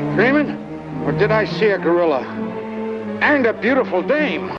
I dreaming? Or did I see a gorilla? And a beautiful dame?